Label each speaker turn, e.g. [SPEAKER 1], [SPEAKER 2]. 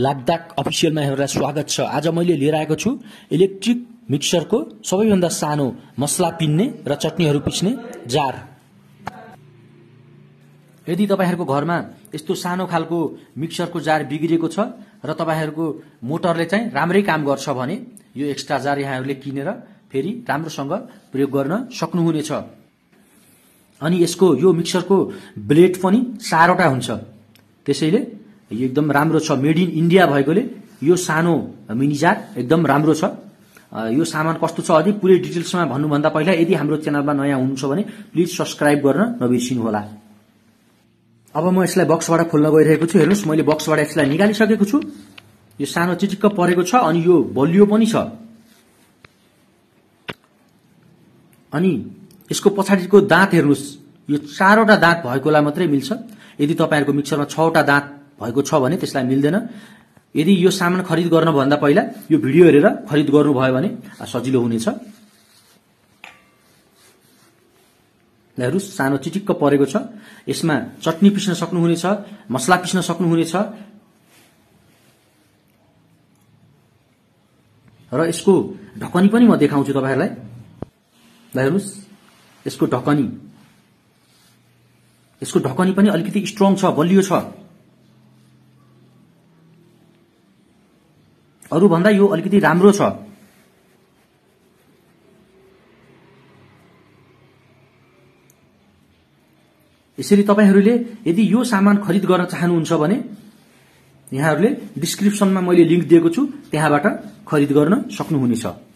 [SPEAKER 1] लाभदाक अफिसियलमा यहाँहरूलाई स्वागत छ। आज मैले लिएर आएको छु इलेक्ट्रिक मिक्सरको सबैभन्दा सानो मसला पिन्ने र चटनीहरू पिस्ने जार। यदि तपाईँहरूको घरमा यस्तो सानो खालको मिक्सरको जार बिग्रिएको छ र तपाईँहरूको मोटरले चाहिँ राम्रै काम गर्छ भने यो एक्स्ट्रा जार यहाँहरूले किनेर फेरि राम्रोसँग प्रयोग गर्न सक्नुहुनेछ। अनि यसको यो मिक्सरको ब्लेड पनि चारवटा हुन्छ। त्यसैले यो एकदम राम्रो छ. मेड इन इन्डिया भएकोले यो सानो मिनी जार एकदम राम्रो छ। यो सामान कस्तो छ अधिक पुरै डिटेल्समा भन्नुभन्दा पहिला यदि हाम्रो च्यानलमा नयाँ हुनुहुन्छ भने प्लिज सब्सक्राइब गर्न नबिर्सिनुहोला। अब म यसलाई बक्सबाट खोल्न गइरहेको छु। हेर्नुहोस् मैले बक्सबाट यसलाई निकालिसकेको छु। यो सानो चिटिक्क परेको छ अनि यो बलियो पनि छ। अनि यसको पछाडिको दाँत हेर्नुहोस्। यो चारवटा दाँत भएकोलाई मात्रै मिल्छ। यदि तपाईँहरूको मिक्सरमा छवटा दाँत भएको छ भने त्यसलाई मिल्दैन। यदि यो सामान खरिद गर्नुभन्दा पहिला यो भिडियो हेरेर खरिद गर्नुभयो भने सजिलो हुनेछ। सानो चिटिक्क परेको छ। यसमा चटनी पिस्न सक्नुहुनेछ मसला पिस्न सक्नुहुनेछ। र यसको ढकनी पनि म देखाउँछु तपाईँहरूलाई। हेर्नुहोस् यसको ढकनी। यसको ढकनी पनि अलिकति स्ट्रङ छ बलियो छ। अरूभन्दा यो अलिकति राम्रो छ। यसरी तपाईँहरूले यदि यो सामान खरिद गर्न चाहनुहुन्छ भने यहाँहरूले डिस्क्रिप्सनमा मैले लिङ्क दिएको छु त्यहाँबाट खरिद गर्न सक्नुहुनेछ।